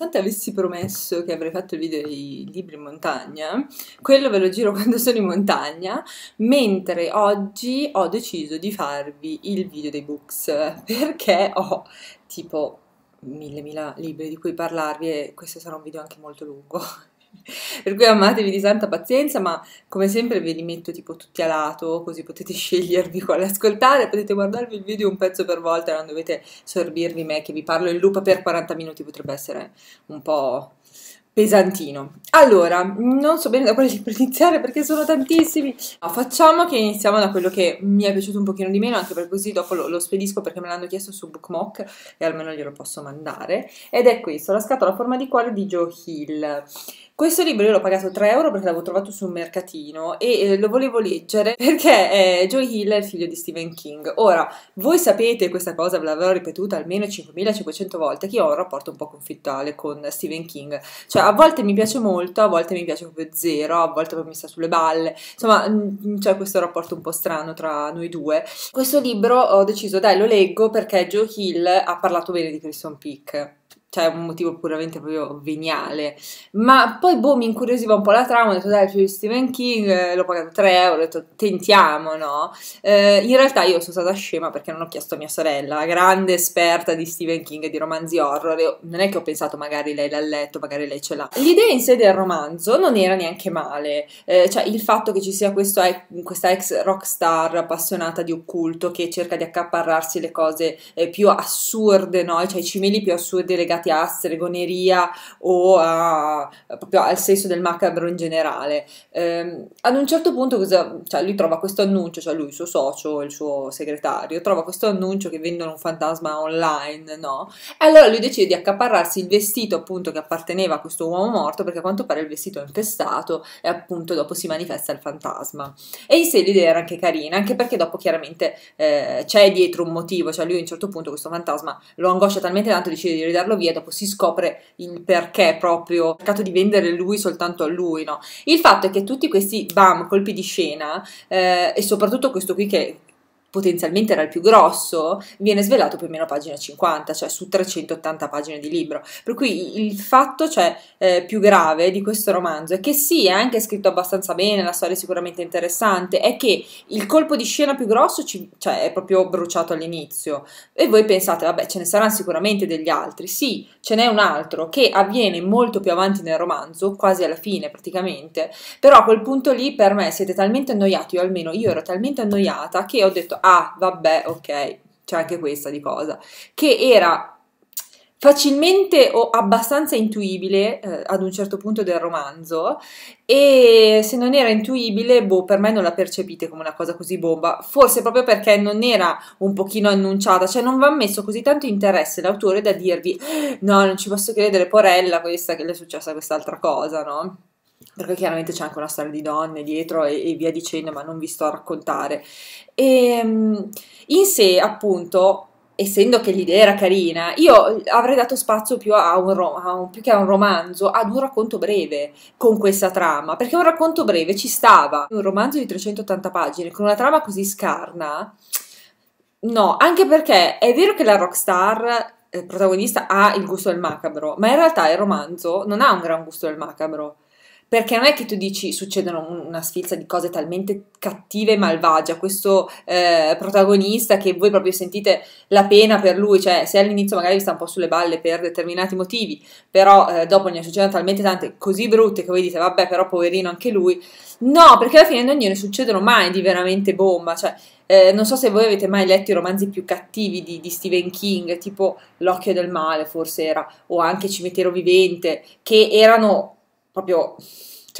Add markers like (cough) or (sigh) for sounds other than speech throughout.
Nonostante avessi promesso che avrei fatto il video dei libri in montagna, quello ve lo giro (laughs) quando sono in montagna, mentre oggi ho deciso di farvi il video dei books, (laughs) perché ho tipo mille mila libri di cui parlarvi e questo sarà un video anche molto lungo. (laughs) per cui amatevi di santa pazienza, ma come sempre ve li metto tipo tutti a lato, così potete (laughs) scegliervi quale ascoltare, potete guardarvi il video un pezzo per volta, non dovete sorbirvi me che vi parlo in loop per 40 minuti, potrebbe essere un po' pesantino. Allora, non so bene da quale libro iniziare perché sono tantissimi. No, facciamo che iniziamo da quello che mi è piaciuto un pochino di meno, anche per così dopo lo, lo spedisco perché me l'hanno chiesto su Bookmock e almeno glielo posso mandare. Ed è questo, La scatola a forma di cuore di Joe Hill. Questo libro io l'ho pagato 3 euro perché l'avevo trovato su un mercatino e lo volevo leggere (laughs) perché eh, Joe Hill è il figlio di Stephen King. Ora, voi sapete questa cosa, ve l'avevo ripetuta almeno 5500 volte, che io ho un rapporto un po' conflittuale con Stephen King. Cioè, a volte mi piace molto, a volte mi piace proprio zero, a volte mi sta sulle balle. Insomma, c'è questo rapporto un po' strano tra noi due. Questo libro ho deciso, dai, lo leggo perché Joe Hill ha parlato bene di Kristen Peak cioè un motivo puramente proprio veniale. Ma poi, boh, mi incuriosiva un po' la trama, ho detto dai, di Stephen King, eh, l'ho pagato 3 euro, ho detto tentiamo, no? Eh, in realtà io sono stata scema perché non ho chiesto a mia sorella, grande esperta di Stephen King e di romanzi horror, non è che ho pensato magari lei l'ha letto, magari lei ce l'ha. L'idea in sé del romanzo non era neanche male, eh, cioè il fatto che ci sia questo, questa ex rockstar appassionata di occulto che cerca di accaparrarsi le cose eh, più assurde, no? Cioè i cimeli più assurdi legati legati a stregoneria o a, proprio al senso del macabro in generale. Eh, ad un certo punto cosa, cioè lui trova questo annuncio, cioè lui, il suo socio, il suo segretario, trova questo annuncio che vendono un fantasma online, no? E allora lui decide di accaparrarsi il vestito appunto che apparteneva a questo uomo morto perché a quanto pare il vestito è infestato e appunto dopo si manifesta il fantasma. E in sé l'idea era anche carina, anche perché dopo chiaramente eh, c'è dietro un motivo, cioè lui a un certo punto questo fantasma lo angoscia talmente tanto decide di ridarlo via e dopo si scopre il perché proprio, ha cercato di vendere lui soltanto a lui, no? Il fatto è che tutti questi bam, colpi di scena eh, e soprattutto questo qui che potenzialmente era il più grosso, viene svelato più o meno a pagina 50, cioè su 380 pagine di libro. Per cui il fatto cioè, eh, più grave di questo romanzo è che sì, è anche scritto abbastanza bene, la storia è sicuramente interessante, è che il colpo di scena più grosso ci, cioè, è proprio bruciato all'inizio. E voi pensate, vabbè, ce ne saranno sicuramente degli altri. Sì, ce n'è un altro che avviene molto più avanti nel romanzo, quasi alla fine praticamente, però a quel punto lì per me siete talmente annoiati, o almeno io ero talmente annoiata, che ho detto ah, vabbè, ok, c'è anche questa di cosa, che era facilmente o abbastanza intuibile eh, ad un certo punto del romanzo e se non era intuibile, boh, per me non la percepite come una cosa così bomba, forse proprio perché non era un pochino annunciata, cioè non va messo così tanto interesse l'autore da dirvi no, non ci posso credere, porella questa che le è successa quest'altra cosa, no? Perché chiaramente c'è anche una storia di donne dietro e, e via dicendo, ma non vi sto a raccontare. E ehm, in sé, appunto, essendo che l'idea era carina, io avrei dato spazio più, a un, a un, più che a un romanzo, ad un racconto breve con questa trama, perché un racconto breve ci stava. Un romanzo di 380 pagine con una trama così scarna, no, anche perché è vero che la rockstar eh, protagonista ha il gusto del macabro, ma in realtà il romanzo non ha un gran gusto del macabro perché non è che tu dici succedono una sfilza di cose talmente cattive e malvagie. A questo eh, protagonista che voi proprio sentite la pena per lui, cioè se all'inizio magari vi sta un po' sulle balle per determinati motivi, però eh, dopo ne succedono talmente tante così brutte che voi dite vabbè però poverino anche lui, no perché alla fine non gliene succedono mai di veramente bomba, cioè eh, non so se voi avete mai letto i romanzi più cattivi di, di, Stephen King, tipo L'occhio del male forse era, o anche Cimitero vivente, che erano ပြော့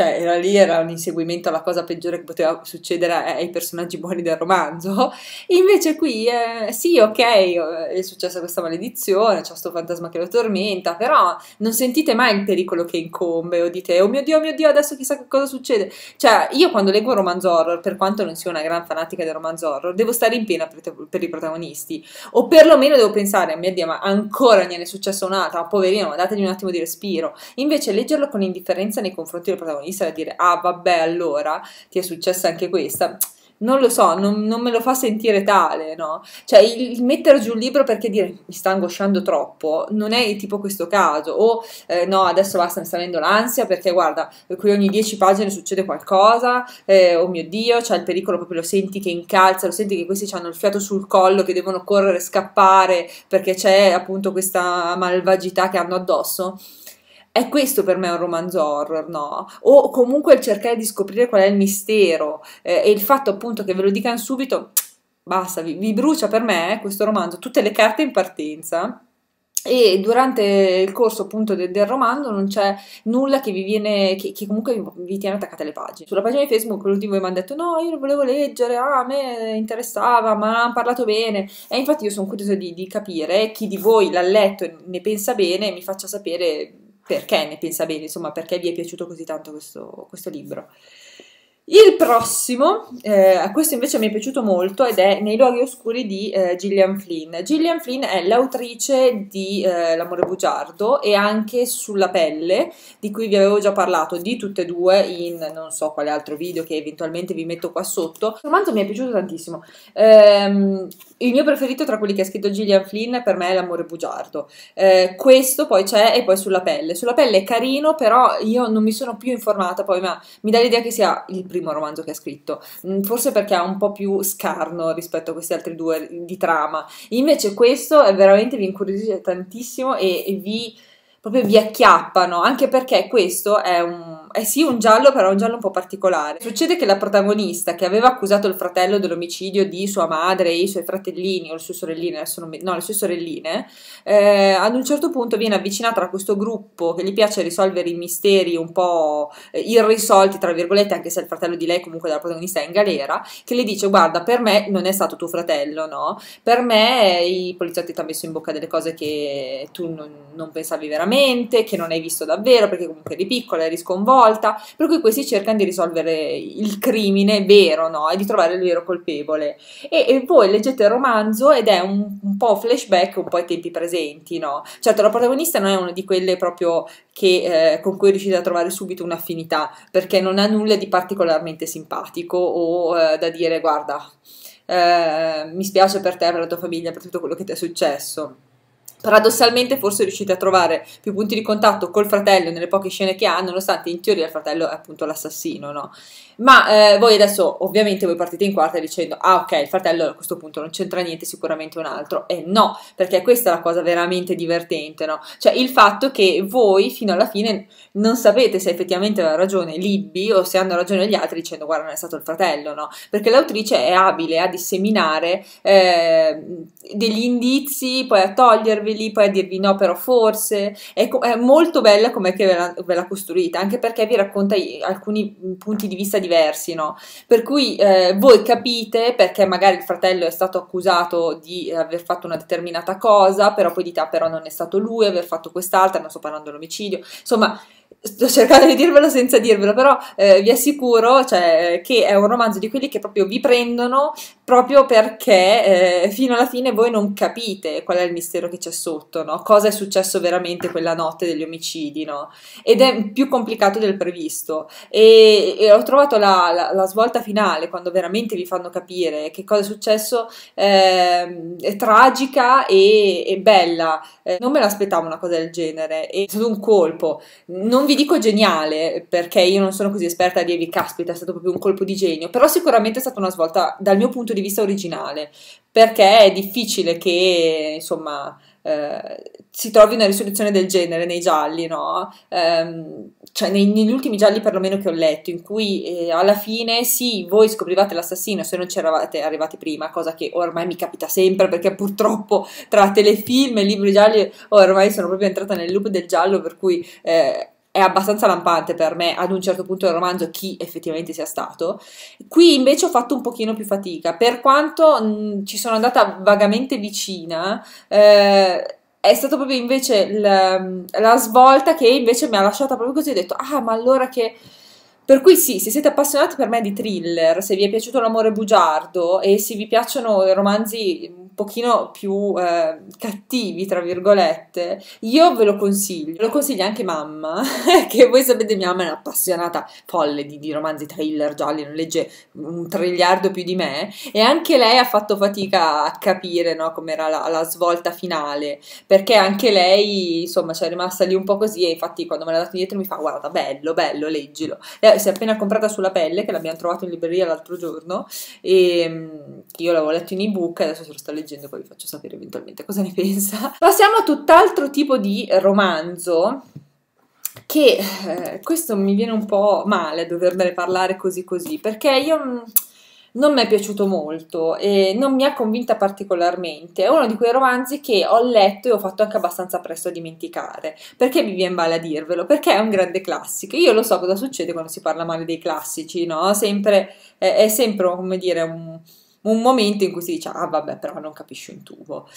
cioè era lì, era un inseguimento alla cosa peggiore che poteva succedere ai personaggi buoni del romanzo. (laughs) Invece qui, eh, sì, ok, è successa questa maledizione, c'è questo fantasma che lo tormenta, però non sentite mai il pericolo che incombe o dite, oh mio Dio, oh mio Dio, adesso chissà che cosa succede. Cioè, io quando leggo un romanzo horror, per quanto non sia una gran fanatica del romanzo horror, devo stare in pena per, per i protagonisti, o perlomeno devo pensare, mio Dio, ma ancora gliene è successo un'altra, poverino, dategli un attimo di respiro. Invece leggerlo con indifferenza nei confronti del protagonista protagonista da dire ah vabbè allora ti è successa anche questa non lo so, non, non, me lo fa sentire tale, no? Cioè, il, il, mettere giù un libro perché dire mi sta angosciando troppo non è tipo questo caso, o eh, no, adesso basta, mi sta venendo l'ansia perché guarda, qui ogni dieci pagine succede qualcosa, eh, oh mio Dio, c'è il pericolo, proprio lo senti che incalza, lo senti che questi hanno il fiato sul collo, che devono correre, scappare perché c'è appunto questa malvagità che hanno addosso. È questo per me un romanzo horror, no? O comunque il cercare di scoprire qual è il mistero eh, e il fatto appunto che ve lo dicano subito, basta, vi, vi brucia per me eh, questo romanzo, tutte le carte in partenza. E durante il corso appunto del, del, romanzo non c'è nulla che vi viene che, che comunque vi, tiene attaccate alle pagine. Sulla pagina di Facebook quello di voi mi hanno detto no io lo volevo leggere ah, a me interessava ma hanno parlato bene. E infatti io sono curiosa di, di capire chi di voi l'ha letto e ne pensa bene e mi faccia sapere perché ne pensa bene, insomma, perché vi è piaciuto così tanto questo, questo libro. Il prossimo, eh, questo invece mi è piaciuto molto ed è Nei luoghi oscuri di eh, Gillian Flynn. Gillian Flynn è l'autrice di eh, L'amore bugiardo e anche Sulla pelle, di cui vi avevo già parlato di tutte e due in non so quale altro video che eventualmente vi metto qua sotto. Il romanzo mi è piaciuto tantissimo. Ehm, il mio preferito tra quelli che ha scritto Gillian Flynn per me è L'amore bugiardo. Eh, questo poi c'è e poi Sulla pelle. Sulla pelle è carino, però io non mi sono più informata poi, ma mi dà l'idea che sia il primo primo romanzo che ha scritto, mm, forse perché ha un po' più scarno rispetto a questi altri due di trama. Invece questo è veramente vi incuriosisce tantissimo e, e vi proprio vi acchiappano, anche perché questo è un, è sì un giallo, però un giallo un po' particolare. Succede che la protagonista, che aveva accusato il fratello dell'omicidio di sua madre e i suoi fratellini, o le sue sorelline, adesso non mi, no, le sue sorelline, eh, ad un certo punto viene avvicinata a questo gruppo che gli piace risolvere i misteri un po' irrisolti, tra virgolette, anche se il fratello di lei, comunque della protagonista, è in galera, che le dice, guarda, per me non è stato tuo fratello, no? Per me i poliziotti ti hanno messo in bocca delle cose che tu non, non pensavi veramente, che non hai visto davvero perché comunque eri piccola, eri sconvolta, per cui questi cercano di risolvere il crimine vero, no? E di trovare il vero colpevole. E, e voi leggete il romanzo ed è un, un, po' flashback, un po' ai tempi presenti, no? Certo, la protagonista non è una di quelle proprio che, eh, con cui riuscite a trovare subito un'affinità, perché non ha nulla di particolarmente simpatico o eh, da dire guarda, eh, mi spiace per te, per la tua famiglia, per tutto quello che ti è successo Paradossalmente forse riuscite a trovare più punti di contatto col fratello nelle poche scene che ha, nonostante in teoria il fratello è appunto l'assassino, no? Ma eh, voi adesso ovviamente voi partite in quarta dicendo ah ok, il fratello a questo punto non c'entra niente, sicuramente un altro. E no, perché questa è la cosa veramente divertente, no? Cioè il fatto che voi fino alla fine non sapete se effettivamente aveva ragione Libby o se hanno ragione gli altri dicendo guarda non è stato il fratello, no? Perché l'autrice è abile a disseminare eh, degli indizi, poi a togliervi lì poi a dirvi no però forse è, è molto bella come ve ve l'ha costruita anche perché vi racconta alcuni punti di vista diversi no? per cui eh, voi capite perché magari il fratello è stato accusato di aver fatto una determinata cosa però poi dite ah però non è stato lui aver fatto quest'altra non sto parlando dell'omicidio insomma sto cercando di dirvelo senza dirvelo, però eh, vi assicuro cioè, che è un romanzo di quelli che proprio vi prendono proprio perché eh, fino alla fine voi non capite qual è il mistero che c'è sotto, no? cosa è successo veramente quella notte degli omicidi, no? ed è più complicato del previsto. E, e ho trovato la, la, la, svolta finale, quando veramente vi fanno capire che cosa è successo, eh, è tragica e, e bella. Eh, non me l'aspettavo una cosa del genere, è stato un colpo. Non vi dico geniale, perché io non sono così esperta a dirvi, caspita, è stato proprio un colpo di genio, però sicuramente è stata una svolta dal mio punto di vista originale, perché è difficile che, insomma, eh, si trovi una risoluzione del genere nei gialli, no? Eh, cioè nei, negli ultimi gialli perlomeno che ho letto, in cui eh, alla fine sì, voi scoprivate l'assassino se non ci eravate arrivati prima, cosa che ormai mi capita sempre perché purtroppo tra telefilm e libri gialli ormai sono proprio entrata nel loop del giallo, per cui eh, è abbastanza lampante per me ad un certo punto del romanzo chi effettivamente sia stato. Qui invece ho fatto un pochino più fatica, per quanto mh, ci sono andata vagamente vicina, eh, è stata proprio invece la, la, svolta che invece mi ha lasciata proprio così, ho detto, ah ma allora che Per cui sì, se siete appassionati per me di thriller, se vi è piaciuto L'amore bugiardo e se vi piacciono i romanzi un pochino più eh, cattivi, tra virgolette, io ve lo consiglio. Lo consiglio anche mamma, (laughs) che voi sapete mia mamma è un'appassionata folle di, di romanzi thriller gialli, non legge un triliardo più di me e anche lei ha fatto fatica a capire no, com'era la, la svolta finale, perché anche lei insomma ci è rimasta lì un po' così e infatti quando me l'ha dato indietro mi fa guarda bello, bello, leggilo. E si è appena comprata sulla pelle, che l'abbiamo trovato in libreria l'altro giorno, e mm, io l'avevo letto in ebook, adesso se lo sto leggendo poi vi faccio sapere eventualmente cosa ne (laughs) pensa. Passiamo a tutt'altro tipo di romanzo che eh, questo mi viene un po' male dovermene parlare così così, perché io mm, non mi è piaciuto molto e non mi ha convinta particolarmente. È uno di quei romanzi che ho letto e ho fatto anche abbastanza presto a dimenticare. Perché mi viene male a dirvelo? Perché è un grande classico. Io lo so cosa succede quando si parla male dei classici, no? Sempre, è, è sempre, come dire, un, un momento in cui si dice, ah vabbè, però non capisci un tubo.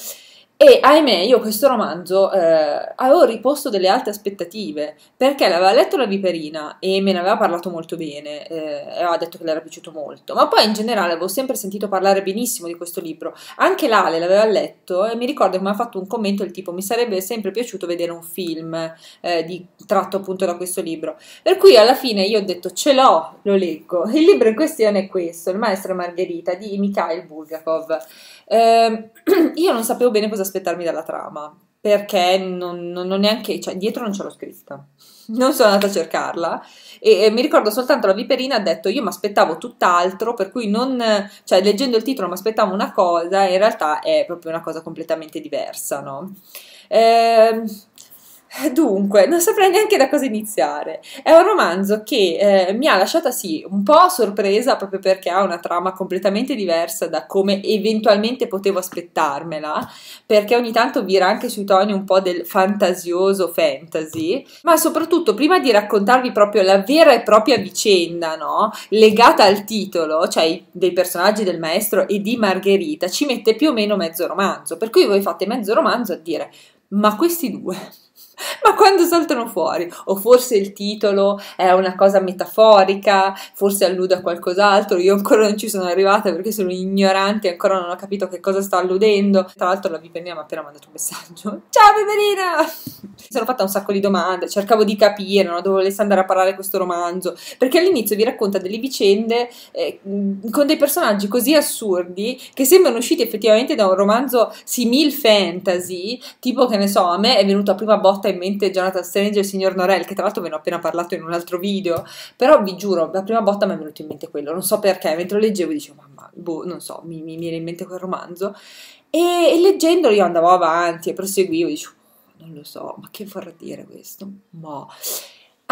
E ahimè, io questo romanzo eh, avevo riposto delle alte aspettative perché l'aveva letto la Viperina e me ne aveva parlato molto bene eh, aveva detto che le era piaciuto molto. Ma poi in generale avevo sempre sentito parlare benissimo di questo libro. Anche Lale l'aveva letto e mi ricordo che mi ha fatto un commento del tipo: Mi sarebbe sempre piaciuto vedere un film eh, di, tratto appunto da questo libro. Per cui alla fine io ho detto: Ce l'ho, lo leggo. Il libro in questione è questo: Il maestro Margherita di Mikhail Bulgakov. Eh, (clears throat) io non sapevo bene cosa aspettarmi dalla trama, perché non, non, non neanche, cioè dietro non ce l'ho scritta. (laughs) Non sono andata a cercarla e, e mi ricordo soltanto la Viperina ha detto io mi aspettavo tutt'altro, per cui non, cioè leggendo il titolo mi aspettavo una cosa in realtà è proprio una cosa completamente diversa, no? Eh, Dunque, non saprei neanche da cosa iniziare. È un romanzo che eh, mi ha lasciata sì un po' sorpresa proprio perché ha una trama completamente diversa da come eventualmente potevo aspettarmela, perché ogni tanto vira anche sui toni un po' del fantasioso fantasy, ma soprattutto prima di raccontarvi proprio la vera e propria vicenda, no? legata al titolo, cioè dei personaggi del maestro e di Margherita, ci mette più o meno mezzo romanzo, per cui voi fate mezzo romanzo a dire ma questi due (laughs) ma quando saltano fuori, o forse il titolo è una cosa metaforica, forse allude a qualcos'altro, io ancora non ci sono arrivata perché sono ignorante e ancora non ho capito che cosa sta alludendo. Tra l'altro la Viperina mi ha appena mandato un messaggio. (laughs) Ciao Viperina! Mi sono fatta un sacco di domande, cercavo di capire, no, dove volesse andare a parlare questo romanzo, perché all'inizio vi racconta delle vicende eh, con dei personaggi così assurdi che sembrano usciti effettivamente da un romanzo simil fantasy, tipo che ne so, a me è venuto a prima botta in mente Jonathan Strange e il signor Norell, che tra l'altro ve ne ho appena parlato in un altro video, però vi giuro, la prima botta mi è venuto in mente quello, non so perché, mentre lo leggevo dicevo, mamma, boh, non so, mi, mi viene in mente quel romanzo, e, e leggendolo io andavo avanti e proseguivo, dicevo, non lo so, ma che vorrà dire questo? Ma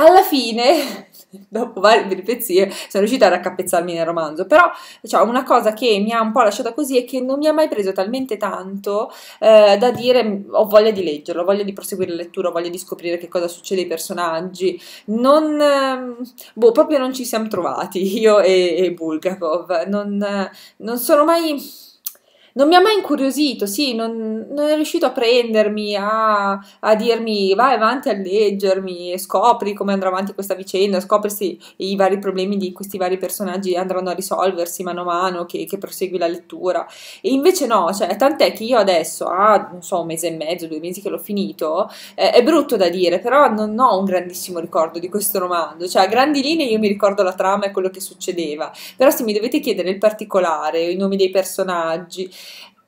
alla fine, (laughs) dopo varie peripezie, sono riuscita a raccapezzarmi nel romanzo, però cioè, una cosa che mi ha un po' lasciata così è che non mi ha mai preso talmente tanto eh, da dire ho voglia di leggerlo, ho voglia di proseguire la lettura, ho voglia di scoprire che cosa succede ai personaggi. Non, eh, boh, proprio non ci siamo trovati, (laughs) io e, e Bulgakov, non, non sono mai non mi ha mai incuriosito, sì, non, non è riuscito a prendermi, a, a, dirmi vai avanti a leggermi, scopri come andrà avanti questa vicenda, scopri se i vari problemi di questi vari personaggi andranno a risolversi mano a mano che, che prosegui la lettura. E invece no, cioè, tant'è che io adesso, a non so, un mese e mezzo, due mesi che l'ho finito, eh, è brutto da dire, però non ho un grandissimo ricordo di questo romanzo, cioè a grandi linee io mi ricordo la trama e quello che succedeva, però se mi dovete chiedere il particolare, i nomi dei personaggi,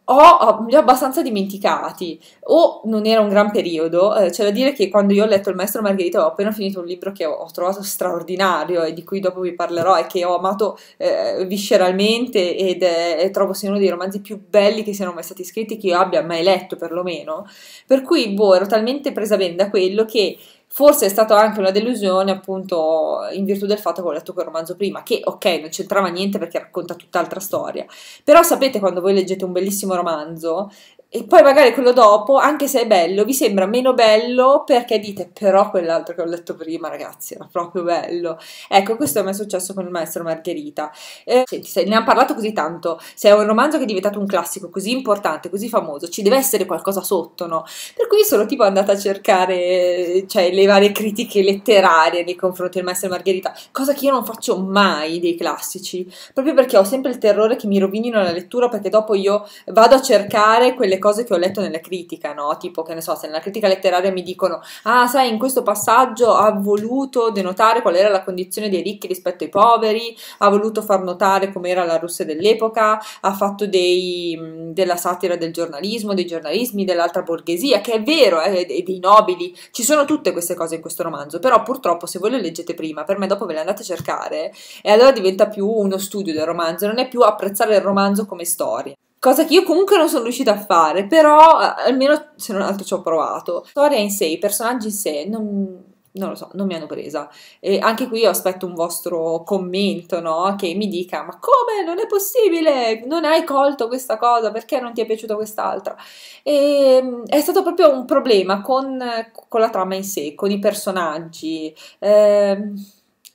ho, li ho abbastanza dimenticati. O non era un gran periodo eh, c'è da dire che quando io ho letto il maestro Margherita ho appena finito un libro che ho, ho trovato straordinario e di cui dopo vi parlerò e che ho amato eh, visceralmente ed è, e trovo sia uno dei romanzi più belli che siano mai stati scritti che io abbia mai letto perlomeno. Per cui boh ero talmente presa bene da quello che Forse è stata anche una delusione, appunto, in virtù del fatto che ho letto quel romanzo prima, che ok, non c'entrava niente perché racconta tutt'altra storia. Però sapete quando voi leggete un bellissimo romanzo e poi magari quello dopo, anche se è bello, vi sembra meno bello perché dite però quell'altro che ho letto prima, ragazzi, era proprio bello. Ecco, questo me è successo con il maestro Margherita. Eh, senti, se ne abbiamo parlato così tanto, se è un romanzo che è diventato un classico così importante, così famoso, ci deve essere qualcosa sotto, no? Per cui sono tipo andata a cercare, cioè, le varie critiche letterarie nei confronti del maestro Margherita, cosa che io non faccio mai dei classici, proprio perché ho sempre il terrore che mi rovinino la lettura perché dopo io vado a cercare quelle cose che ho letto nella critica, no? Tipo, che ne so, se nella critica letteraria mi dicono, ah, sai, in questo passaggio ha voluto denotare qual era la condizione dei ricchi rispetto ai poveri, ha voluto far notare com'era la Russia dell'epoca, ha fatto dei, della satira del giornalismo, dei giornalismi dell'altra borghesia, che è vero, eh, dei nobili, ci sono tutte queste cose in questo romanzo, però purtroppo se voi le leggete prima, per me dopo ve le andate a cercare, e allora diventa più uno studio del romanzo, non è più apprezzare il romanzo come storia cosa che io comunque non sono riuscita a fare, però eh, almeno se non altro ci ho provato. Storia in sé, i personaggi in sé, non, non lo so, non mi hanno presa. E anche qui io aspetto un vostro commento, no? Che mi dica, ma come? Non è possibile? Non hai colto questa cosa? Perché non ti è piaciuta quest'altra? E mm, è stato proprio un problema con, con la trama in sé, con i personaggi. Eh,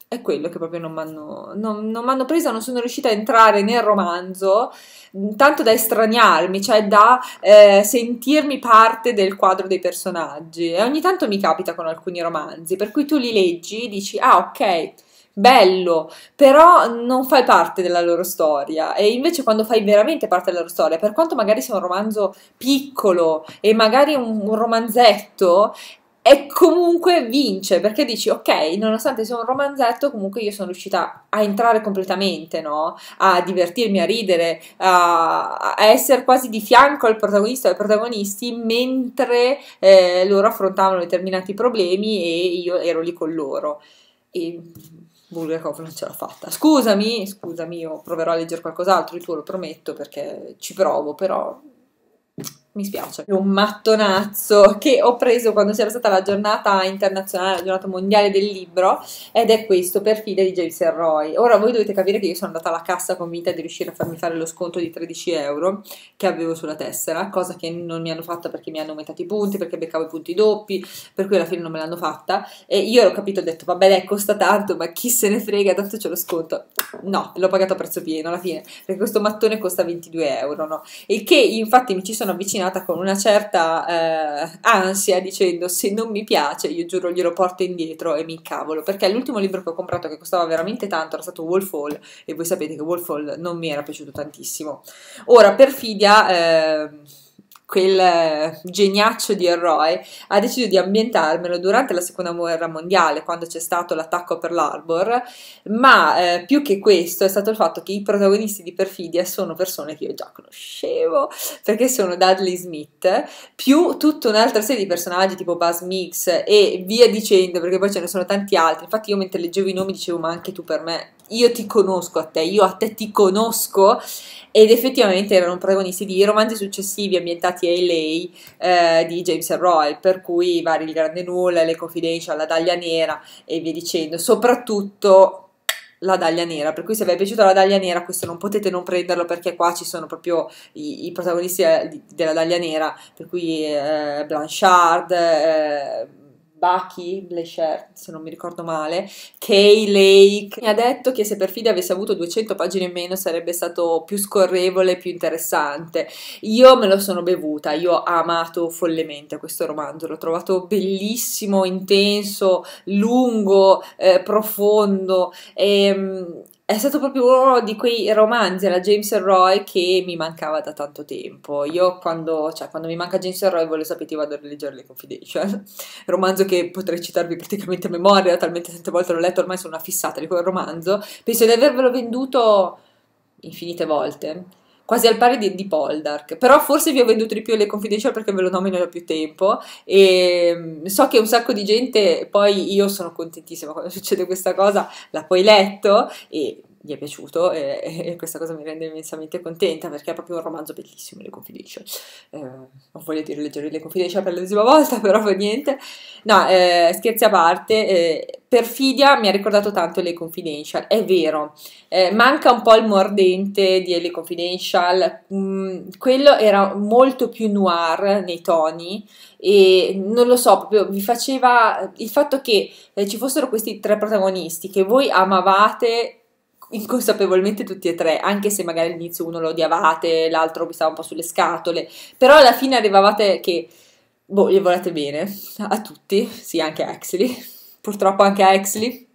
è quello che proprio non mi hanno non, non presa, non sono riuscita a entrare nel romanzo tanto da estraniarmi, cioè da eh, sentirmi parte del quadro dei personaggi. E ogni tanto mi capita con alcuni romanzi, per cui tu li leggi e dici, ah ok, bello, però non fai parte della loro storia e invece quando fai veramente parte della loro storia, per quanto magari sia un romanzo piccolo e magari un, un romanzetto, e comunque vince perché dici ok nonostante sia un romanzetto comunque io sono riuscita a entrare completamente no? a divertirmi a ridere a, a essere quasi di fianco al protagonista e ai protagonisti mentre eh, loro affrontavano determinati problemi e io ero lì con loro e Bulgakov non ce l'ha fatta scusami scusami io proverò a leggere qualcos'altro il tuo lo prometto perché ci provo però mi spiace. Un mattonazzo che ho preso quando c'era stata la giornata internazionale, la giornata mondiale del libro, ed è questo, Perfidia di James Roy. Ora voi dovete capire che io sono andata alla cassa convinta di riuscire a farmi fare lo sconto di 13 euro che avevo sulla tessera, cosa che non mi hanno fatta perché mi hanno aumentato i punti, perché beccavo i punti doppi, per cui alla fine non me l'hanno fatta. E io ero capito, ho detto, vabbè dai, costa tanto, ma chi se ne frega, tanto c'è lo sconto. No, l'ho pagato a prezzo pieno alla fine, perché questo mattone costa 22 euro, no? E che infatti mi ci sono avvicinata avvicinata con una certa eh, ansia dicendo se non mi piace io giuro glielo porto indietro e mi incavolo. Perché l'ultimo libro che ho comprato che costava veramente tanto era stato Wolf Hall e voi sapete che Wolf Hall non mi era piaciuto tantissimo. Ora Perfidia eh, quel eh, geniaccio di Elroy, ha deciso di ambientarmelo durante la seconda guerra mondiale, quando c'è stato l'attacco per l'Arbor, ma eh, più che questo è stato il fatto che i protagonisti di Perfidia sono persone che io già conoscevo, perché sono Dudley Smith, più tutta un'altra serie di personaggi tipo Buzz Mix e via dicendo, perché poi ce ne sono tanti altri. Infatti io mentre leggevo i nomi dicevo, ma anche tu per me, io ti conosco a te, io a te ti conosco. Ed effettivamente erano protagonisti di romanzi successivi ambientati a LA eh, di James Roy, per cui vari Il Grande Nulla, Le Confidential, La Daglia Nera e via dicendo, soprattutto la Daglia Nera, per cui se vi è piaciuta la Daglia Nera questo non potete non prenderlo perché qua ci sono proprio i, i protagonisti eh, della Daglia Nera, per cui eh, Blanchard, eh, Bucky Blecher, se non mi ricordo male, Kay Lake, mi ha detto che se Perfidia avesse avuto 200 pagine in meno sarebbe stato più scorrevole, più interessante. Io me lo sono bevuta, io ho amato follemente questo romanzo, l'ho trovato bellissimo, intenso, lungo, eh, profondo e ehm, è stato proprio uno di quei romanzi alla James Roy che mi mancava da tanto tempo. Io quando, cioè, quando mi manca James Roy, voi lo sapete, vado a rileggere le Confidential, (laughs) romanzo che potrei citarvi praticamente a memoria, talmente tante volte l'ho letto, ormai sono una fissata di quel romanzo. Penso di avervelo venduto infinite volte, quasi al pari di, di Poldark, però forse vi ho venduto di più le Confidential perché ve lo nomino da più tempo. E mm, so che un sacco di gente, poi io sono contentissima quando (laughs) succede questa cosa, l'ha poi letto e gli è piaciuto e, (laughs) e, questa cosa mi rende immensamente contenta perché è proprio un romanzo bellissimo, Le Confidential. Eh, non voglio dire leggere Le Confidential per l'ennesima volta, (laughs) però fa niente. No, eh, scherzi a parte, eh, Perfidia mi ha ricordato tanto Le Confidential, è vero, eh, manca un po' il mordente di Le Confidential, mm, quello era molto più noir nei toni e non lo so, proprio vi faceva il fatto che eh, ci fossero questi tre protagonisti che voi amavate inconsapevolmente tutti e tre, anche se magari all'inizio uno lo odiavate, l'altro vi stava un po' sulle scatole, però alla fine arrivavate che, boh, gli volete bene a tutti, sì, anche a Exley, purtroppo anche a Exley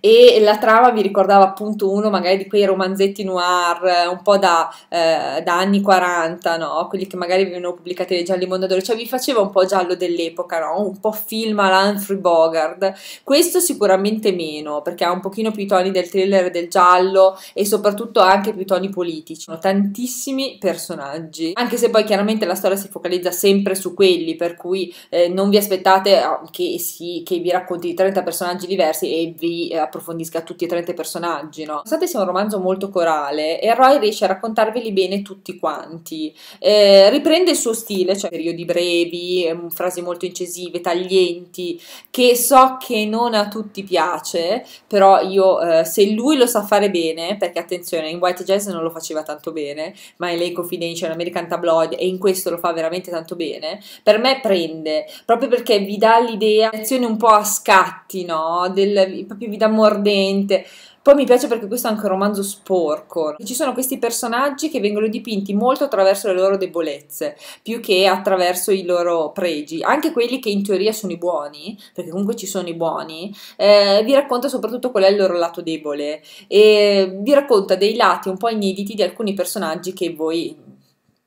e la trama vi ricordava appunto uno magari di quei romanzetti noir un po' da, eh, da anni 40, no? quelli che magari venivano pubblicati nei gialli Mondadori, cioè vi faceva un po' giallo dell'epoca, no? un po' film alla Humphrey Bogart. Questo sicuramente meno, perché ha un pochino più i toni del thriller del giallo e soprattutto anche più toni politici. Sono tantissimi personaggi, anche se poi chiaramente la storia si focalizza sempre su quelli, per cui eh, non vi aspettate ah, che, si, che vi racconti 30 personaggi diversi e vi eh, approfondisca tutti e 30 personaggi, no? Nonostante sia un romanzo molto corale, e Roy riesce a raccontarveli bene tutti quanti. Eh, riprende il suo stile, cioè periodi brevi, ehm, frasi molto incisive, taglienti, che so che non a tutti piace, però io, eh, se lui lo sa fare bene, perché attenzione, in White Jazz non lo faceva tanto bene, ma in Lake Confidential, American Tabloid, e in questo lo fa veramente tanto bene, per me prende, proprio perché vi dà l'idea, azioni un po' a scatti, no? Del, proprio vi dà mordente. Poi mi piace perché questo è anche un romanzo sporco. Ci sono questi personaggi che vengono dipinti molto attraverso le loro debolezze, più che attraverso i loro pregi. Anche quelli che in teoria sono i buoni, perché comunque ci sono i buoni, eh, vi racconta soprattutto qual è il loro lato debole e vi racconta dei lati un po' inediti di alcuni personaggi che voi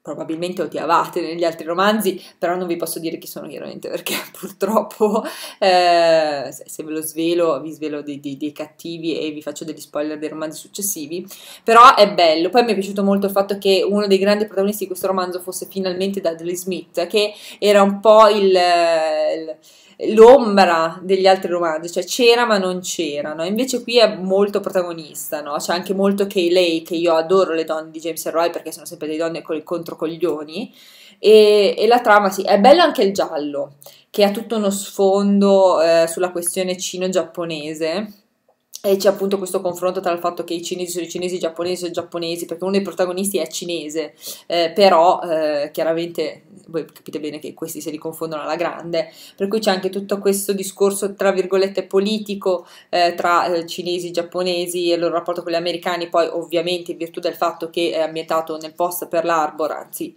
probabilmente odiavate negli altri romanzi, però non vi posso dire chi sono chiaramente perché (laughs) purtroppo eh, se ve lo svelo vi svelo dei, dei, dei, cattivi e vi faccio degli spoiler dei romanzi successivi, però è bello, poi mi è piaciuto molto il fatto che uno dei grandi protagonisti di questo romanzo fosse finalmente Dudley Smith, che era un po' il, il l'ombra degli altri romanzi, cioè c'era ma non c'era, no? invece qui è molto protagonista, no? c'è anche molto Kayleigh, che io adoro le donne di James Roy perché sono sempre delle donne con il controcoglioni, e, e la trama sì, è bello anche il giallo, che ha tutto uno sfondo eh, sulla questione cino-giapponese, e c'è appunto questo confronto tra il fatto che i cinesi sono i cinesi, i giapponesi sono i giapponesi, perché uno dei protagonisti è cinese, eh, però eh, chiaramente voi capite bene che questi se li confondono alla grande, per cui c'è anche tutto questo discorso tra virgolette politico eh, tra eh, cinesi, giapponesi e il loro rapporto con gli americani, poi ovviamente in virtù del fatto che è ambientato nel post per l'Arbor, anzi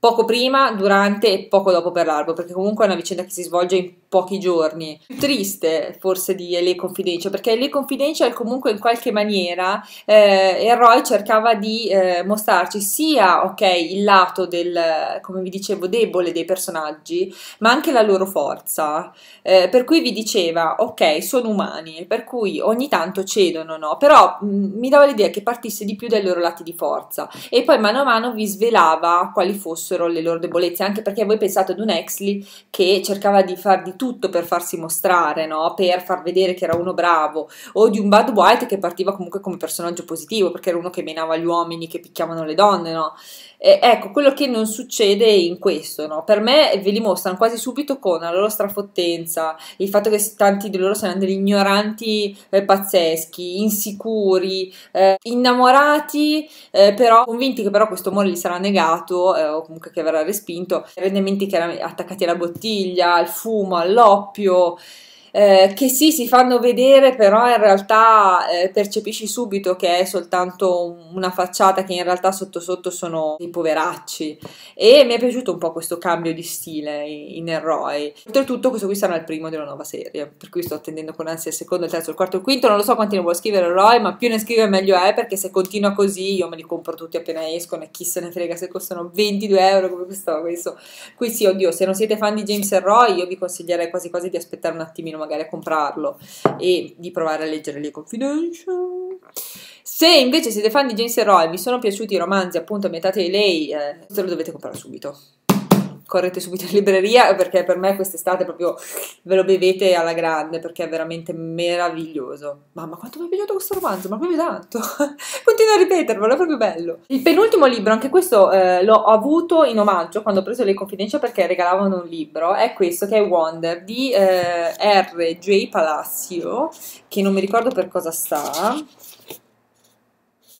poco prima, durante e poco dopo per l'Arbor, perché comunque è una vicenda che si svolge in pochi giorni. Triste forse di LA Confidential, perché LA Confidential comunque in qualche maniera eh, Roy cercava di eh, mostrarci sia ok il lato del, come vi dicevo, debole dei personaggi, ma anche la loro forza. Eh, per cui vi diceva ok, sono umani, per cui ogni tanto cedono, no? Però mh, mm, mi dava l'idea che partisse di più dai loro lati di forza e poi mano a mano vi svelava quali fossero le loro debolezze, anche perché voi pensate ad un Exley che cercava di far di tutto per farsi mostrare, no? per far vedere che era uno bravo, o di un Bad White che partiva comunque come personaggio positivo, perché era uno che menava gli uomini che picchiavano le donne, no? Eh, ecco, quello che non succede in questo, no? Per me ve li mostrano quasi subito con la loro strafottenza, il fatto che tanti di loro siano degli ignoranti eh, pazzeschi, insicuri, eh, innamorati, eh, però convinti che però questo amore gli sarà negato eh, o comunque che verrà respinto, rendimenti attaccati alla bottiglia, al fumo, all'oppio eh, che sì, si fanno vedere, però in realtà eh, percepisci subito che è soltanto una facciata, che in realtà sotto sotto sono dei poveracci. E mi è piaciuto un po' questo cambio di stile in Eroi. Oltretutto, questo qui sarà il primo della nuova serie, per cui sto attendendo con ansia il secondo, il terzo, il quarto, il quinto. Non lo so quanti ne vuole scrivere Eroi, ma più ne scrive meglio è, perché se continua così io me li compro tutti appena escono e chi se ne frega se costano 22 euro come questo. questo. Qui sì, oddio, se non siete fan di James Eroi, io vi consiglierei quasi quasi di aspettare un attimino magari a comprarlo e di provare a leggere le confidential. Se invece siete fan di James Roy vi sono piaciuti i romanzi appunto ambientati di lei, eh, lo dovete comprare subito correte subito in libreria perché per me quest'estate proprio ve lo bevete alla grande perché è veramente meraviglioso. Mamma, quanto mi è piaciuto questo romanzo, ma proprio tanto. (laughs) Continuo a ripetervelo, è proprio bello. Il penultimo libro, anche questo eh, l'ho avuto in omaggio quando ho preso le Confidential perché regalavano un libro, è questo che è Wonder di eh, R.J. Palacio, che non mi ricordo per cosa sta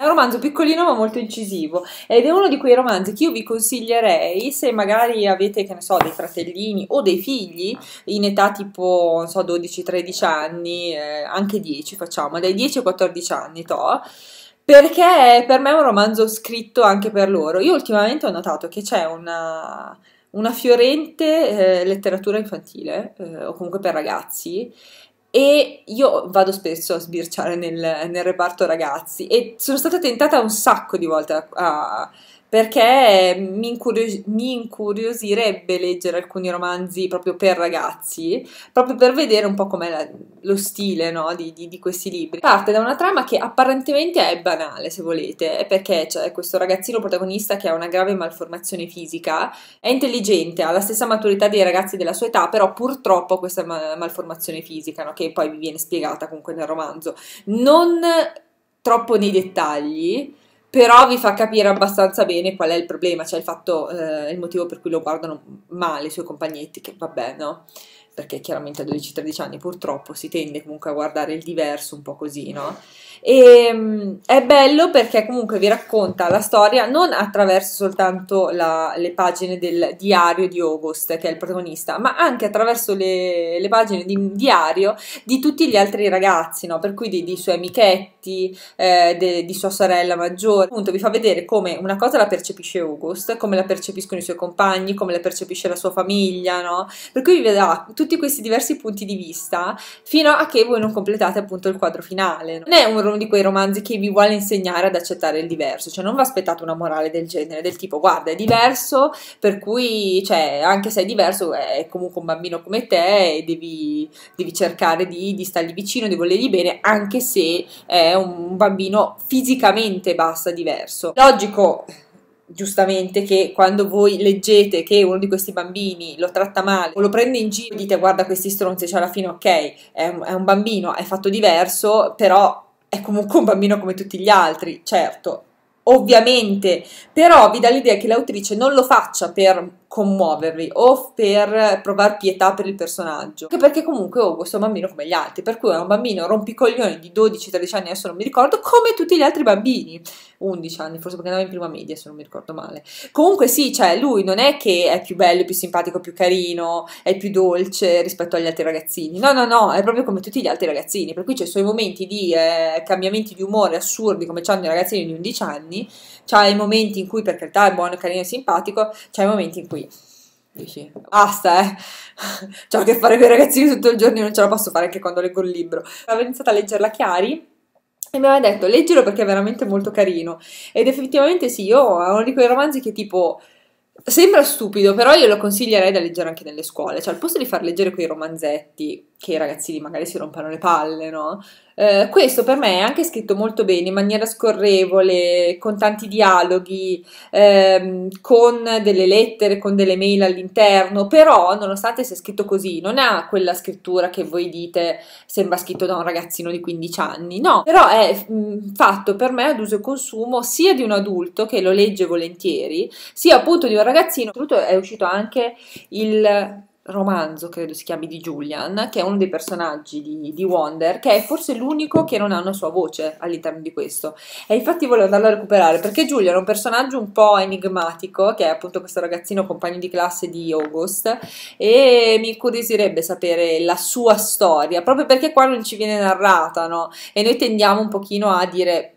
è un romanzo piccolino ma molto incisivo ed è uno di quei romanzi che io vi consiglierei se magari avete, che ne so, dei fratellini o dei figli in età tipo, non so, 12-13 anni, eh, anche 10 facciamo, dai 10 ai 14 anni, to, perché per me è un romanzo scritto anche per loro. Io ultimamente ho notato che c'è una una fiorente eh, letteratura infantile, eh, o comunque per ragazzi, e io vado spesso a sbirciare nel, nel reparto ragazzi e sono stata tentata un sacco di volte a, a perché mi, incurios- mi, incuriosirebbe leggere alcuni romanzi proprio per ragazzi, proprio per vedere un po' com'è la, lo stile no, di, di, di, questi libri. Parte da una trama che apparentemente è banale, se volete, perché c'è questo ragazzino protagonista che ha una grave malformazione fisica, è intelligente, ha la stessa maturità dei ragazzi della sua età, però purtroppo questa ma- malformazione fisica, no, che poi vi viene spiegata comunque nel romanzo. Non troppo nei dettagli, però vi fa capire abbastanza bene qual è il problema, cioè il fatto, eh, il motivo per cui lo guardano male i suoi compagnetti, che vabbè, no? Perché chiaramente a 12-13 anni purtroppo si tende comunque a guardare il diverso un po' così, no? E ehm, è bello perché comunque vi racconta la storia non attraverso soltanto la, le pagine del diario di August, che è il protagonista, ma anche attraverso le, le pagine di diario di tutti gli altri ragazzi, no? per cui dei, dei suoi amichetti, eh, de, di sua sorella maggiore. Appunto, vi fa vedere come una cosa la percepisce August, come la percepiscono i suoi compagni, come la percepisce la sua famiglia, no? Per cui vi vedrà tutti questi diversi punti di vista fino a che voi non completate appunto il quadro finale. Non è un uno di quei romanzi che vi vuole insegnare ad accettare il diverso, cioè non vi aspettate una morale del genere, del tipo guarda è diverso, per cui cioè, anche se è diverso è comunque un bambino come te e devi, devi cercare di, di stargli vicino, di volergli bene, anche se è un bambino fisicamente basta diverso. Logico giustamente che quando voi leggete che uno di questi bambini lo tratta male o lo prende in giro dite guarda questi stronzi cioè alla fine ok è un, è un bambino è fatto diverso però è comunque un bambino come tutti gli altri, certo, ovviamente, però vi dà l'idea che l'autrice non lo faccia per commuovervi o per provare pietà per il personaggio. Anche perché comunque è un bambino come gli altri, per cui è un bambino rompicoglioni di 12-13 anni, adesso non mi ricordo, come tutti gli altri bambini. 11 anni, forse perché andava in prima media, se non mi ricordo male. Comunque sì, cioè lui non è che è più bello, più simpatico, più carino, è più dolce rispetto agli altri ragazzini. No, no, no, è proprio come tutti gli altri ragazzini, per cui c'è i suoi momenti di eh, cambiamenti di umore assurdi come hanno i ragazzini di 11 anni, c'ha i momenti in cui per carità è buono, carino e simpatico, c'ha i momenti in cui Dici, basta, eh. (laughs) C'ho a che fare con i ragazzini tutto il giorno, io non ce la posso fare anche quando leggo il libro. Avevo iniziato a leggerla Chiari e mi aveva detto, leggilo perché è veramente molto carino. Ed effettivamente sì, io è uno di quei romanzi che tipo... Sembra stupido, però io lo consiglierei da leggere anche nelle scuole. Cioè, al posto di far leggere quei romanzetti che i ragazzini magari si rompano le palle, no? Eh, questo per me è anche scritto molto bene, in maniera scorrevole, con tanti dialoghi, ehm, con delle lettere, con delle mail all'interno, però nonostante sia scritto così, non ha quella scrittura che voi dite sembra scritto da un ragazzino di 15 anni, no, però è mh, mm, fatto per me ad uso e consumo sia di un adulto che lo legge volentieri, sia appunto di un ragazzino, soprattutto è uscito anche il romanzo, credo si chiami, di Julian, che è uno dei personaggi di, di, Wonder, che è forse l'unico che non ha una sua voce all'interno di questo. E infatti volevo andarlo a recuperare, perché Julian è un personaggio un po' enigmatico, che è appunto questo ragazzino compagno di classe di August, e mi incuriosirebbe sapere la sua storia, proprio perché qua non ci viene narrata, no? E noi tendiamo un pochino a dire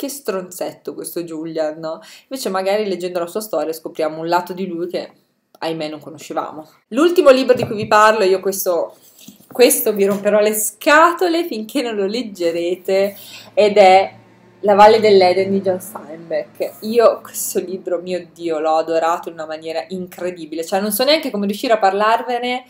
che stronzetto questo Julian, no? Invece magari leggendo la sua storia scopriamo un lato di lui che ahimè non conoscevamo. L'ultimo libro di cui vi parlo, io questo, questo vi romperò le scatole finché non lo leggerete, ed è La Valle dell'Eden di John Steinbeck. Io questo libro, mio Dio, l'ho adorato in una maniera incredibile, cioè non so neanche come riuscire a parlarvene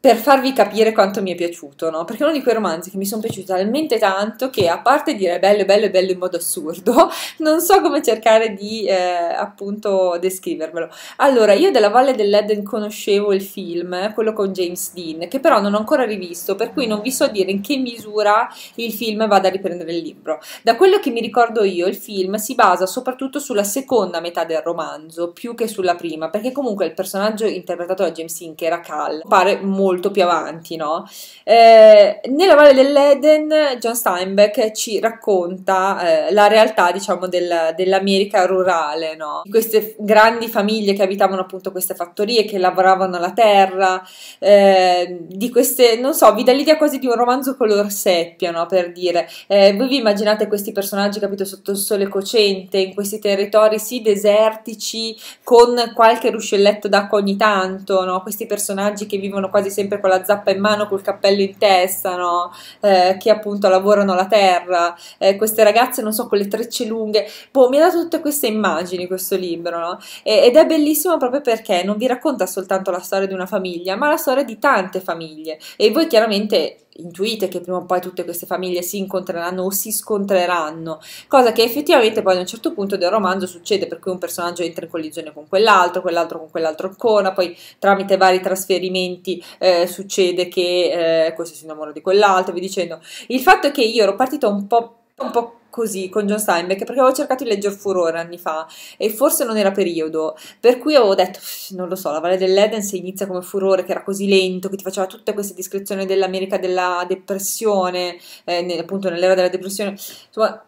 per farvi capire quanto mi è piaciuto, no? Perché è uno di quei romanzi che mi sono piaciuti talmente tanto che a parte dire bello, bello, bello in modo assurdo, (laughs) non so come cercare di eh, appunto descrivervelo. Allora, io della Valle dell'Eden conoscevo il film, quello con James Dean, che però non ho ancora rivisto, per cui non vi so dire in che misura il film vada a riprendere il libro. Da quello che mi ricordo io, il film si basa soprattutto sulla seconda metà del romanzo, più che sulla prima, perché comunque il personaggio interpretato da James Dean, che era Cal, pare molto molto più avanti, no? Eh, nella Valle dell'Eden John Steinbeck ci racconta eh, la realtà, diciamo, del, dell'America rurale, no? Di queste grandi famiglie che abitavano appunto queste fattorie, che lavoravano la terra, eh, di queste, non so, vi dà l'idea quasi di un romanzo color seppia, no? Per dire, eh, voi vi immaginate questi personaggi, capito, sotto il sole cocente, in questi territori sì desertici, con qualche ruscelletto d'acqua ogni tanto, no? Questi personaggi che vivono quasi sempre con la zappa in mano, col cappello in testa, no? eh, che appunto lavorano la terra, eh, queste ragazze, non so, con le trecce lunghe. Boh, mi ha dato tutte queste immagini questo libro, no? e, ed è bellissimo proprio perché non vi racconta soltanto la storia di una famiglia, ma la storia di tante famiglie. E voi chiaramente intuite che prima o poi tutte queste famiglie si incontreranno o si scontreranno, cosa che effettivamente poi ad un certo punto del romanzo succede per cui un personaggio entra in collisione con quell'altro, quell'altro con quell'altro ancora, poi tramite vari trasferimenti eh, succede che eh, questo si innamora di quell'altro, vi dicendo. Il fatto è che io ero partita un po' un po' così con John Steinbeck perché avevo cercato di leggere Furore anni fa e forse non era periodo per cui avevo detto non lo so la Valle dell'Eden se inizia come Furore che era così lento che ti faceva tutte queste descrizioni dell'America della depressione eh, appunto nell'era della depressione insomma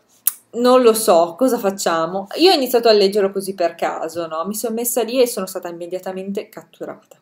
non lo so, cosa facciamo? Io ho iniziato a leggerlo così per caso, no? Mi sono messa lì e sono stata immediatamente catturata.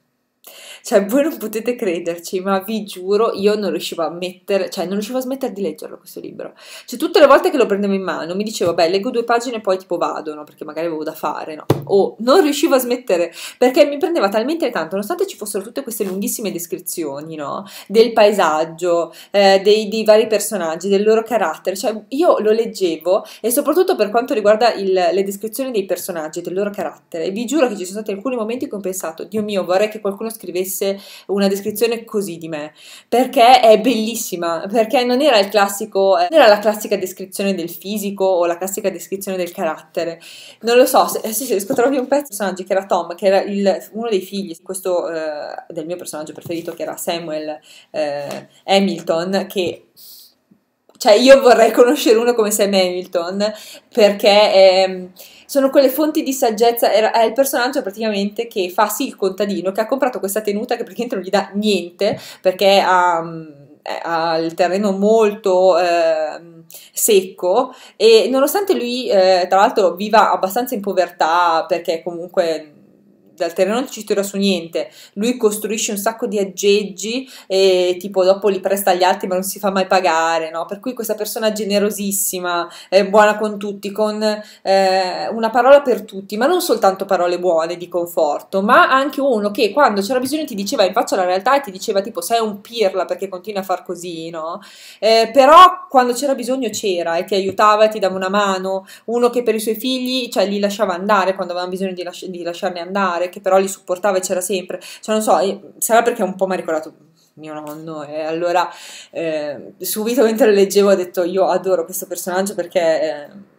Cioè, voi non potete crederci, ma vi giuro, io non riuscivo a mettere, cioè, non riuscivo a smettere di leggerlo questo libro. Cioè, tutte le volte che lo prendevo in mano mi dicevo, beh, leggo due pagine e poi tipo vado, no? Perché magari avevo da fare, no? O non riuscivo a smettere perché mi prendeva talmente tanto, nonostante ci fossero tutte queste lunghissime descrizioni, no? Del paesaggio, eh, dei, dei, vari personaggi, del loro carattere. Cioè, io lo leggevo e soprattutto per quanto riguarda il, le descrizioni dei personaggi, del loro carattere. Vi giuro che ci sono stati alcuni momenti in cui ho pensato, Dio mio, vorrei che qualcuno scrivesse scrivesse una descrizione così di me, perché è bellissima, perché non era il classico, non era la classica descrizione del fisico o la classica descrizione del carattere. Non lo so, se, se riesco a trovare un pezzo di personaggio che era Tom, che era il, uno dei figli questo, eh, del mio personaggio preferito, che era Samuel eh, Hamilton, che cioè io vorrei conoscere uno come Sam Hamilton perché eh, sono quelle fonti di saggezza, è il personaggio praticamente che fa sì il contadino, che ha comprato questa tenuta che praticamente non gli dà niente perché ha, ha il terreno molto eh, secco e nonostante lui eh, tra l'altro viva abbastanza in povertà perché comunque dal terreno non ci tira su niente, lui costruisce un sacco di aggeggi e tipo dopo li presta agli altri ma non si fa mai pagare, no? Per cui questa persona generosissima, eh, buona con tutti, con eh, una parola per tutti, ma non soltanto parole buone di conforto, ma anche uno che quando c'era bisogno ti diceva in faccia la realtà e ti diceva tipo sei un pirla perché continui a far così, no? Eh, però quando c'era bisogno c'era e ti aiutava e ti dava una mano, uno che per i suoi figli cioè, li lasciava andare quando avevano bisogno di, lasci- di lasciarne andare che però li supportava e c'era sempre. Cioè, non so, sarà perché un po' mi ha ricordato mio nonno e allora eh, subito mentre leggevo ho detto io adoro questo personaggio perché... Eh,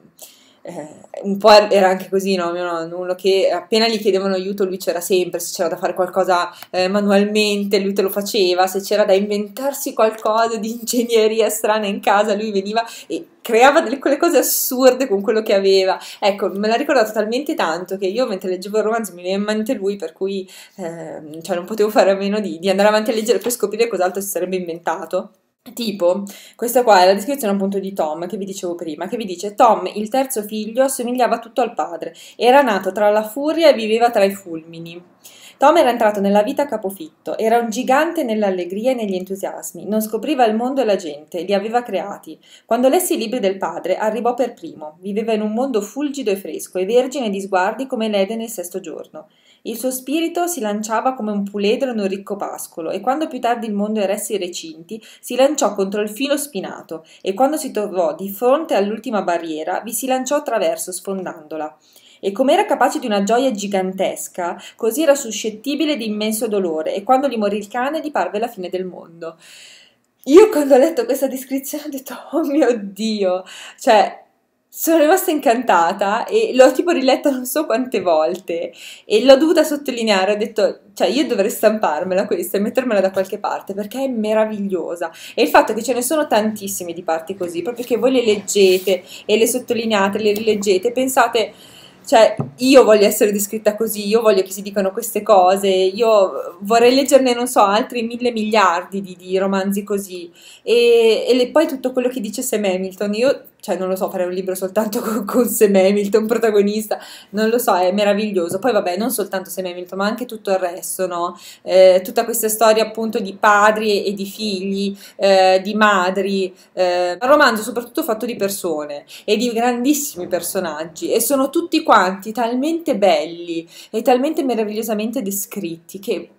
eh, un po' era anche così, no? Mio nonno, che appena gli chiedevano aiuto lui c'era sempre, se c'era da fare qualcosa eh, manualmente lui te lo faceva, se c'era da inventarsi qualcosa di ingegneria strana in casa lui veniva e creava delle quelle cose assurde con quello che aveva. Ecco, me l'ha ricordato talmente tanto che io mentre leggevo il romanzo mi veniva in mente lui, per cui eh, cioè non potevo fare a meno di, di andare avanti a leggere per scoprire cos'altro si sarebbe inventato. Tipo, questa qua è la descrizione appunto di Tom che vi dicevo prima, che vi dice Tom, il terzo figlio, somigliava tutto al padre, era nato tra la furia e viveva tra i fulmini. Tom era entrato nella vita a capofitto, era un gigante nell'allegria e negli entusiasmi, non scopriva il mondo e la gente, li aveva creati. Quando lessi i libri del padre, arrivò per primo, viveva in un mondo fulgido e fresco e vergine di sguardi come l'Ede nel sesto giorno. Il suo spirito si lanciava come un puledro in un ricco pascolo e quando più tardi il mondo eresse i recinti, si lanciò contro il filo spinato e quando si trovò di fronte all'ultima barriera, vi si lanciò attraverso sfondandola. E come era capace di una gioia gigantesca, così era suscettibile di immenso dolore, e quando gli morì il cane gli parve la fine del mondo. Io quando ho letto questa descrizione ho detto, oh mio Dio, cioè sono rimasta incantata e l'ho tipo riletta non so quante volte e l'ho dovuta sottolineare, ho detto, cioè io dovrei stamparmela questa e mettermela da qualche parte perché è meravigliosa e il fatto che ce ne sono tantissime di parti così, proprio che voi le leggete e le sottolineate, le rileggete, pensate cioè, io voglio essere descritta così, io voglio che si dicano queste cose, io vorrei leggerne, non so, altri mille miliardi di, di romanzi così. E, e le, poi tutto quello che dice Sam Hamilton, io cioè non lo so, fare un libro soltanto (laughs) con, con Sam Hamilton, protagonista, non lo so, è meraviglioso. Poi vabbè, non soltanto Sam Hamilton, ma anche tutto il resto, no? Eh, tutta questa storia appunto di padri e di figli, eh, di madri, eh, un romanzo soprattutto fatto di persone e di grandissimi personaggi e sono tutti quanti talmente belli e talmente meravigliosamente descritti che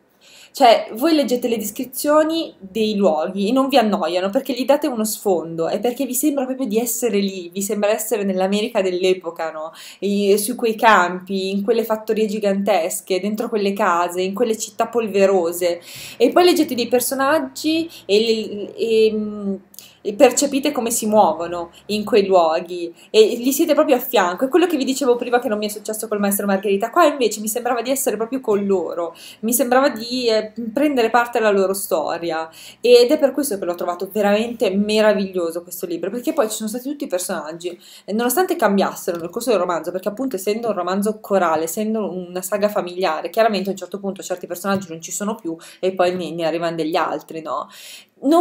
cioè, voi leggete le descrizioni dei luoghi e non vi annoiano perché gli date uno sfondo e perché vi sembra proprio di essere lì, vi sembra essere nell'America dell'epoca, no? E su quei campi, in quelle fattorie gigantesche, dentro quelle case, in quelle città polverose. E poi leggete dei personaggi e, e percepite come si muovono in quei luoghi e gli siete proprio a fianco. È quello che vi dicevo prima che non mi è successo col maestro Margherita. Qua invece mi sembrava di essere proprio con loro, mi sembrava di eh, prendere parte alla loro storia ed è per questo che l'ho trovato veramente meraviglioso questo libro, perché poi ci sono stati tutti i personaggi, nonostante cambiassero nel corso del romanzo, perché appunto essendo un romanzo corale, essendo una saga familiare, chiaramente a un certo punto certi personaggi non ci sono più e poi ne, ne arrivano degli altri, no?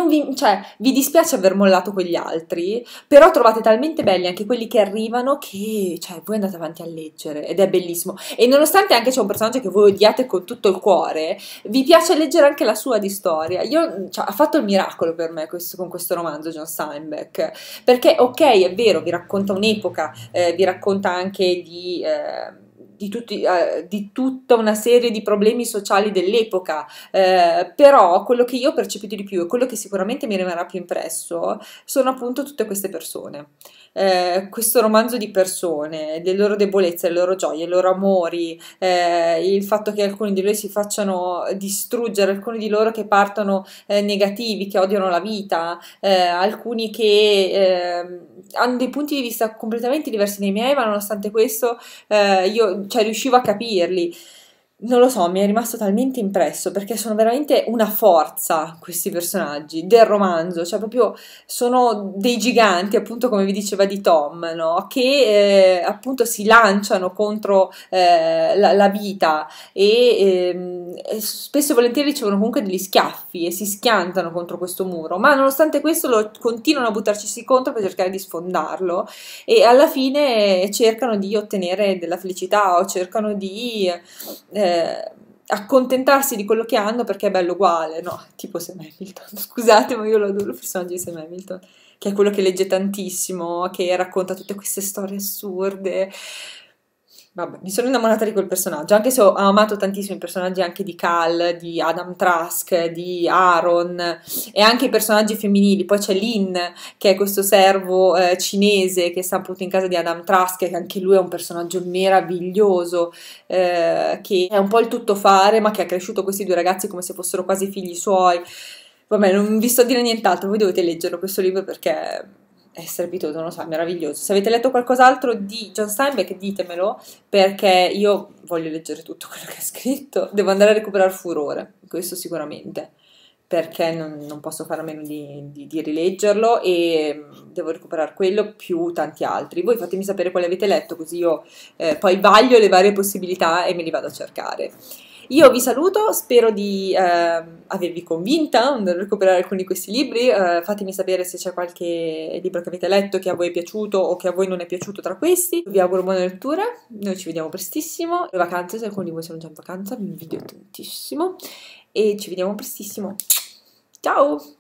Vi, cioè, vi dispiace aver mollato quegli altri, però trovate talmente belli anche quelli che arrivano che cioè, voi andate avanti a leggere ed è bellissimo. E nonostante anche c'è un personaggio che voi odiate con tutto il cuore, vi piace leggere anche la sua di storia. Io, cioè, ha fatto il miracolo per me questo, con questo romanzo John Steinbeck, perché ok, è vero, vi racconta un'epoca, eh, vi racconta anche di... Eh, di, tutti, eh, di, tutta una serie di problemi sociali dell'epoca, eh, però quello che io ho percepito di più e quello che sicuramente mi rimarrà più impresso sono appunto tutte queste persone. Eh, questo romanzo di persone, le loro debolezze, le loro gioie, i loro amori, eh, il fatto che alcuni di loro si facciano distruggere, alcuni di loro che partono eh, negativi, che odiano la vita, eh, alcuni che ehm, hanno dei punti di vista completamente diversi dai miei, ma nonostante questo eh, io cioè, riuscivo a capirli non lo so, mi è rimasto talmente impresso perché sono veramente una forza questi personaggi del romanzo, cioè proprio sono dei giganti, appunto come vi diceva di Tom, no? che eh, appunto si lanciano contro eh, la, la, vita e, ehm, e, spesso e volentieri ricevono comunque degli schiaffi e si schiantano contro questo muro, ma nonostante questo lo, continuano a buttarci contro per cercare di sfondarlo e alla fine cercano di ottenere della felicità o cercano di... Eh, accontentarsi di quello che hanno perché è bello uguale, no? (laughs) Tipo Sam Hamilton. (laughs) Scusate, ma io lo adoro il personaggio di Sam Hamilton, che è quello che legge tantissimo, che racconta tutte queste storie assurde. Vabbè, mi sono innamorata di quel personaggio, anche se ho amato tantissimo i personaggi anche di Cal, di Adam Trask, di Aaron e anche i personaggi femminili. Poi c'è Lin, che è questo servo eh, cinese che sta appunto in casa di Adam Trask, che anche lui è un personaggio meraviglioso, eh, che è un po' il tuttofare, ma che ha cresciuto questi due ragazzi come se fossero quasi figli suoi. Vabbè, non vi sto a dire nient'altro, voi dovete leggerlo questo libro perché è strepitoso, non lo so, meraviglioso. Se avete letto qualcos'altro di John Steinbeck ditemelo perché io voglio leggere tutto quello che ha scritto, devo andare a recuperare Furore, questo sicuramente, perché non, non posso fare a meno di, di, di, rileggerlo e mm, devo recuperare quello più tanti altri. Voi fatemi sapere quali avete letto così io eh, poi vaglio le varie possibilità e me li vado a cercare. Io vi saluto, spero di eh, avervi convinta a recuperare alcuni di questi libri, eh, fatemi sapere se c'è qualche libro che avete letto che a voi è piaciuto o che a voi non è piaciuto tra questi. Vi auguro buone letture, noi ci vediamo prestissimo. Le vacanze, se alcuni di voi sono già in vacanza, vi invidio tantissimo e ci vediamo prestissimo. Ciao!